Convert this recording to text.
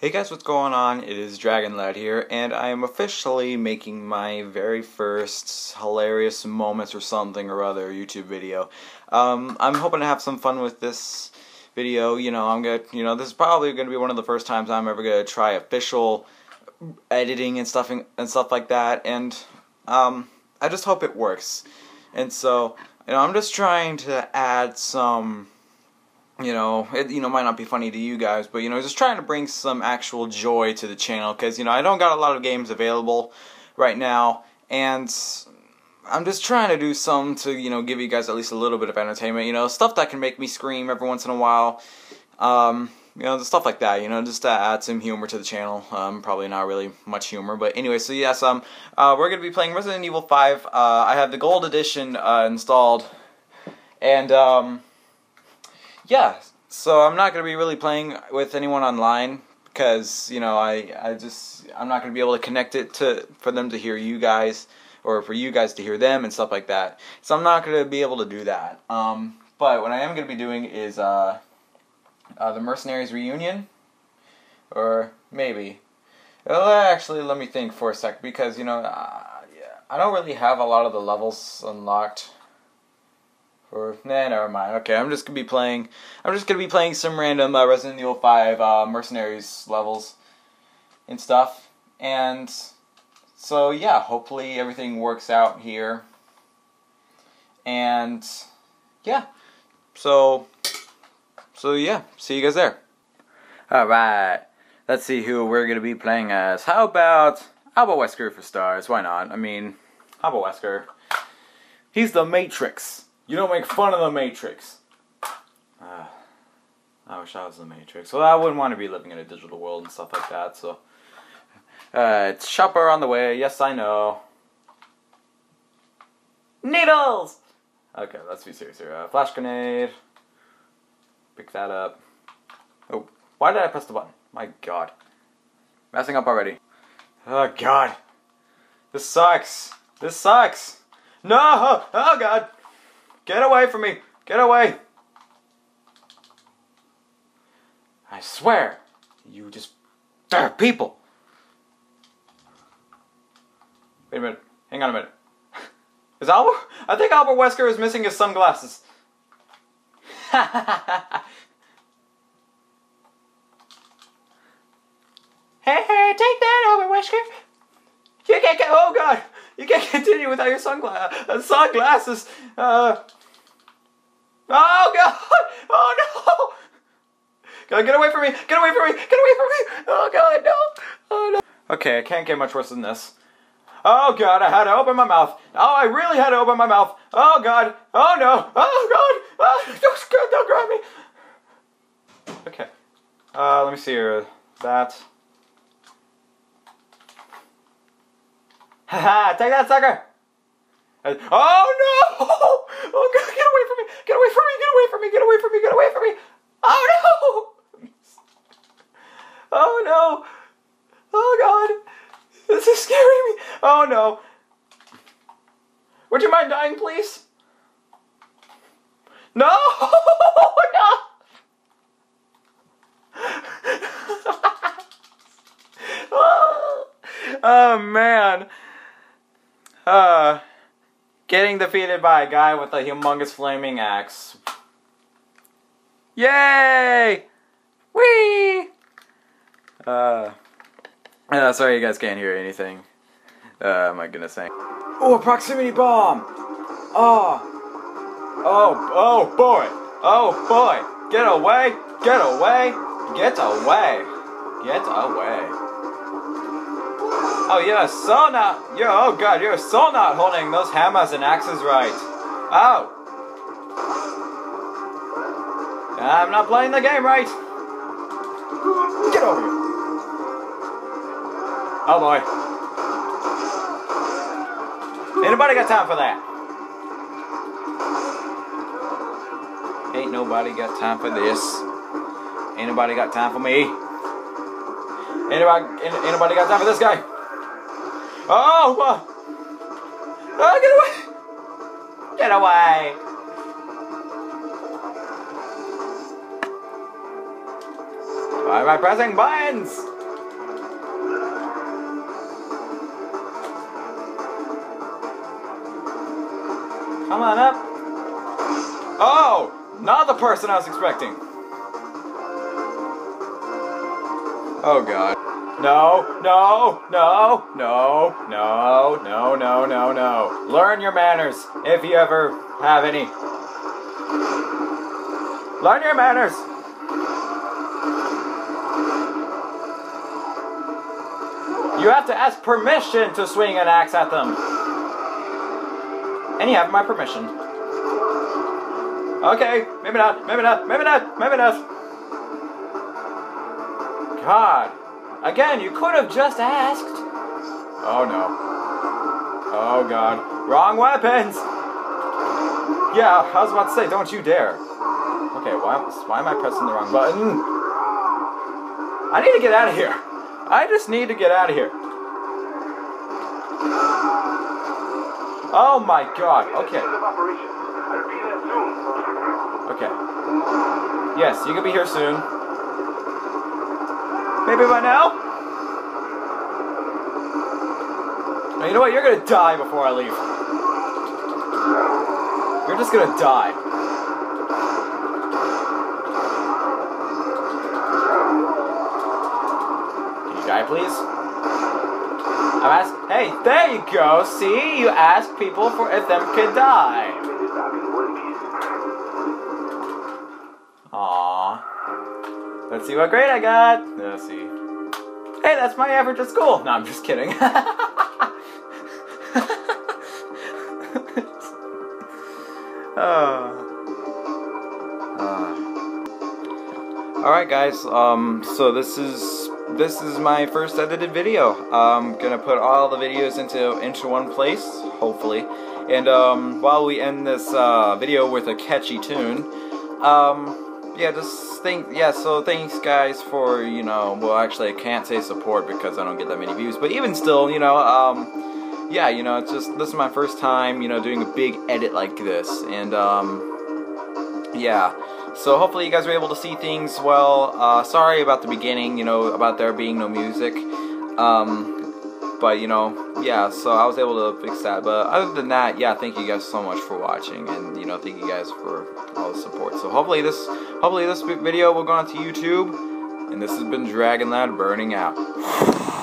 Hey guys, what's going on? It is Dragon Lad here, and I am officially making my very first hilarious moments or something or other YouTube video. Um, I'm hoping to have some fun with this video. You know, I'm gonna, you know, this is probably gonna be one of the first times I'm ever gonna try official editing and stuff and stuff like that, and um, I just hope it works. And so, you know, I'm just trying to add some you know, it you know might not be funny to you guys, but you know, just trying to bring some actual joy to the channel because you know I don't got a lot of games available right now, and I'm just trying to do some to you know give you guys at least a little bit of entertainment. You know, stuff that can make me scream every once in a while. Um, you know, stuff like that. You know, just to add some humor to the channel. Um, probably not really much humor, but anyway. So yes, um, uh, we're gonna be playing Resident Evil 5. Uh, I have the Gold Edition uh, installed, and um yeah, so I'm not going to be really playing with anyone online because you know I I just I'm not going to be able to connect it to for them to hear you guys or for you guys to hear them and stuff like that. So I'm not going to be able to do that. Um, but what I am going to be doing is uh, uh, the Mercenaries reunion, or maybe. Well, actually, let me think for a sec because you know uh, I don't really have a lot of the levels unlocked or nah, never mind. Okay, I'm just gonna be playing. I'm just gonna be playing some random uh, Resident Evil 5 uh, Mercenaries levels and stuff. And so yeah, hopefully everything works out here. And yeah, so so yeah, see you guys there. All right, let's see who we're gonna be playing as. How about how about Wesker for stars? Why not? I mean, how about Wesker. He's the Matrix. You don't make fun of the Matrix. Uh, I wish I was the Matrix. Well, I wouldn't want to be living in a digital world and stuff like that, so. Uh, it's Chopper on the way. Yes, I know. Needles! Okay, let's be serious here. Uh, flash grenade. Pick that up. Oh, why did I press the button? My god. Messing up already. Oh god. This sucks. This sucks. No! Oh god. Get away from me! Get away! I swear, you just are people. Wait a minute. Hang on a minute. Is Albert? I think Albert Wesker is missing his sunglasses. Ha ha ha! Hey, hey, take that, Albert Wesker. You can't get. Oh God, you can't continue without your sungla uh, sunglasses. Uh, Oh god! Oh no! God, get away from me! Get away from me! Get away from me! Oh god, no! Oh no! Okay, I can't get much worse than this. Oh god, I had to open my mouth. Oh, I really had to open my mouth. Oh god! Oh no! Oh god! Oh, don't, don't grab me! Okay. Uh, let me see here. That. Haha! Take that, sucker! Oh no! Oh god, get away from me! Get away from me! Get away from me! Get away from me! Get away from me! Oh no! Oh no! Oh god! This is scaring me! Oh no! Would you mind dying, please? No! no! oh man. Uh Getting defeated by a guy with a humongous flaming axe. Yay! Whee! Uh, uh, sorry you guys can't hear anything. Uh, my goodness sake. Oh, a proximity bomb! Oh! Oh, oh boy! Oh boy! Get away! Get away! Get away! Get away! Oh, you're so not. You're oh god, you're so not holding those hammers and axes right. Oh. I'm not playing the game right. Get over here. Oh boy. Anybody got time for that? Ain't nobody got time for this. Anybody got time for me. Anybody, anybody got time for this guy? Oh! Oh, get away! Get away! Why am I pressing buttons? Come on up. Oh! Not the person I was expecting. Oh god. No, no, no, no, no, no, no, no, no. Learn your manners if you ever have any. Learn your manners. You have to ask permission to swing an axe at them. And you have my permission. Okay, maybe not, maybe not, maybe not, maybe not. God. Again, you could have just asked. Oh no. Oh god. Wrong weapons! Yeah, I was about to say, don't you dare. Okay, why, why am I pressing the wrong button? I need to get out of here. I just need to get out of here. Oh my god, okay. Okay. Yes, you can be here soon. Maybe by now? Now, you know what? You're gonna die before I leave. You're just gonna die. Can you die, please? I'm asking. Hey, there you go. See, you ask people for if them could die. Let's see what grade I got. Let's see. Hey, that's my average at school. No, I'm just kidding. oh. Alright guys, um, so this is this is my first edited video. I'm gonna put all the videos into into one place, hopefully. And um, while we end this uh, video with a catchy tune, um, yeah, just think, yeah. So thanks guys for you know, well actually I can't say support because I don't get that many views, but even still, you know, um, yeah, you know, it's just this is my first time, you know, doing a big edit like this, and um, yeah. So hopefully you guys were able to see things well. Uh, sorry about the beginning, you know, about there being no music. Um, but, you know, yeah, so I was able to fix that. But other than that, yeah, thank you guys so much for watching. And, you know, thank you guys for all the support. So hopefully this, hopefully this video will go on to YouTube. And this has been Dragon Lad Burning Out.